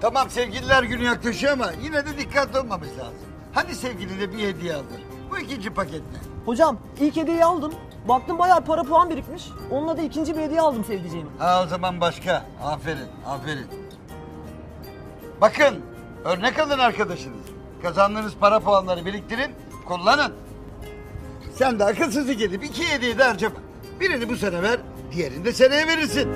Tamam sevgililer günü yaklaşıyor ama yine de dikkatli olmamız lazım. Hadi sevgiline bir hediye aldır. Bu ikinci paket ne? Hocam ilk hediyeyi aldım. Baktım bayağı para puan birikmiş. Onunla da ikinci bir hediye aldım sevdiceğime. Ha o zaman başka. Aferin, aferin. Bakın, örnek alın arkadaşınız. Kazandığınız para puanları biriktirin, kullanın. Sen de akılsızlık edip iki hediye de harcama. Birini bu sene ver, diğerini de seneye verirsin.